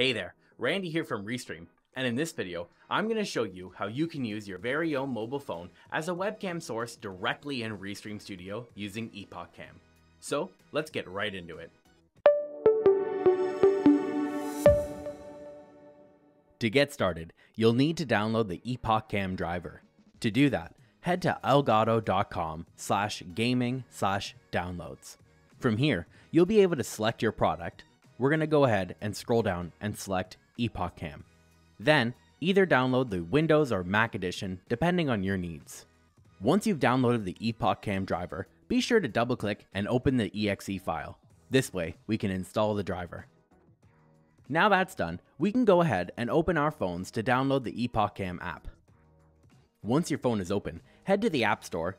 Hey there, Randy here from Restream, and in this video, I'm going to show you how you can use your very own mobile phone as a webcam source directly in Restream Studio using EpocCam. So, let's get right into it. To get started, you'll need to download the EpocCam driver. To do that, head to elgato.com slash gaming slash downloads. From here, you'll be able to select your product. We're going to go ahead and scroll down and select EpocCam. Then, either download the Windows or Mac edition depending on your needs. Once you've downloaded the EpocCam driver, be sure to double click and open the exe file. This way, we can install the driver. Now that's done, we can go ahead and open our phones to download the EpocCam app. Once your phone is open, head to the App Store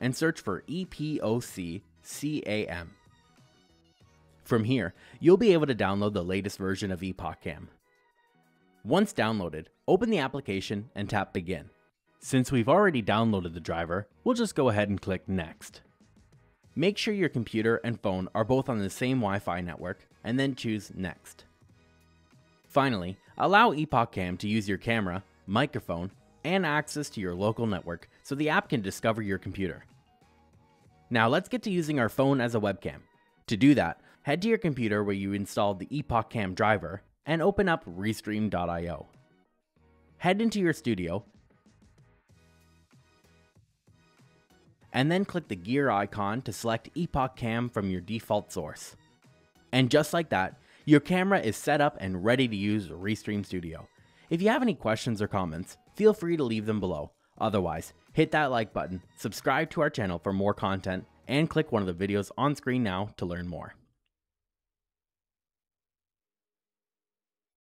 and search for EPOC CAM. From here, you'll be able to download the latest version of EpocCam. Once downloaded, open the application and tap Begin. Since we've already downloaded the driver, we'll just go ahead and click Next. Make sure your computer and phone are both on the same Wi-Fi network, and then choose Next. Finally, allow EpocCam to use your camera, microphone, and access to your local network so the app can discover your computer. Now let's get to using our phone as a webcam. To do that, head to your computer where you installed the EpocCam driver and open up Restream.io. Head into your studio and then click the gear icon to select EpocCam from your default source. And just like that, your camera is set up and ready to use Restream Studio. If you have any questions or comments, feel free to leave them below. Otherwise, hit that like button, subscribe to our channel for more content, and click one of the videos on screen now to learn more.